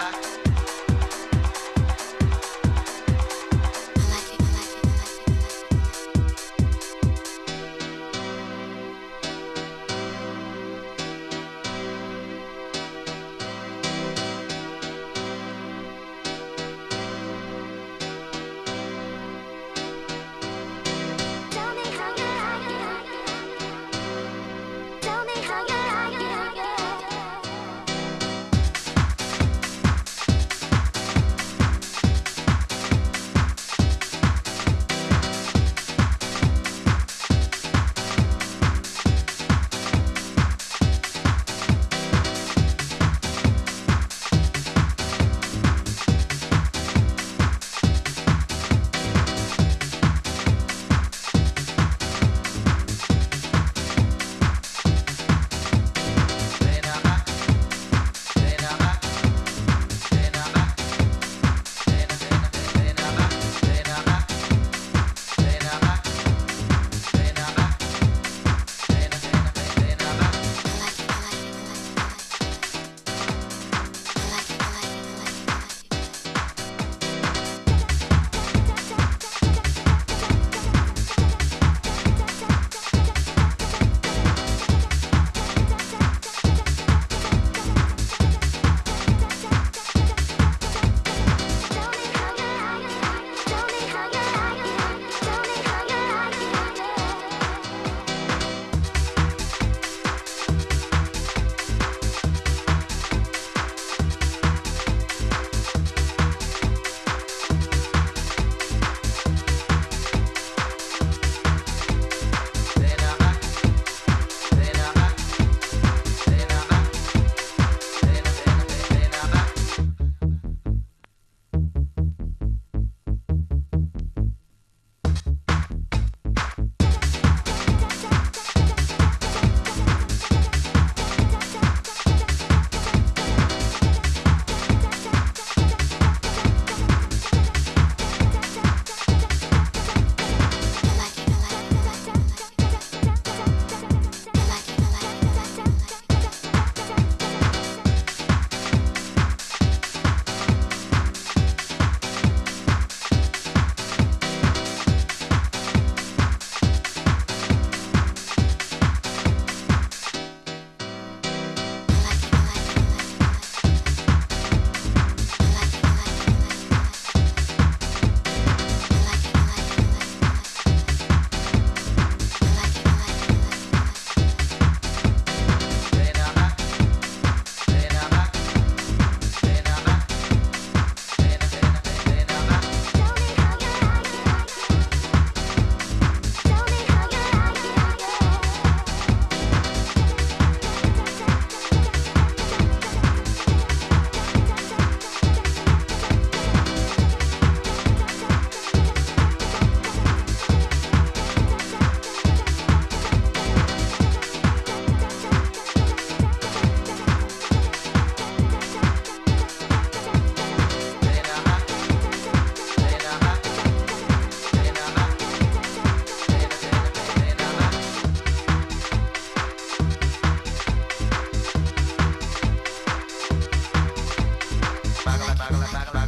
back. parla, parla, parla.